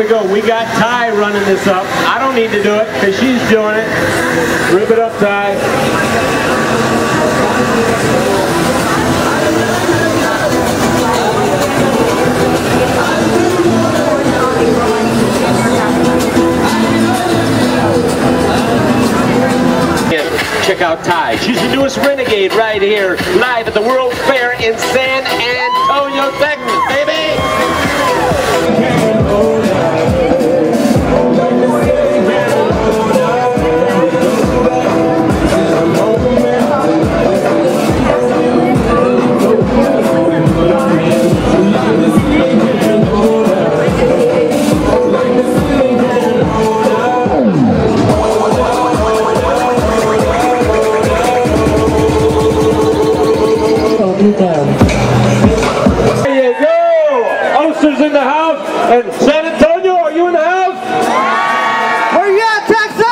we go. We got Ty running this up. I don't need to do it because she's doing it. Rip it up, Ty. Check out Ty. She's the newest renegade right here, live at the World Fair in San Antonio, down. There you go! Oster's in the house, and San Antonio, are you in the house? Where you at, Texas?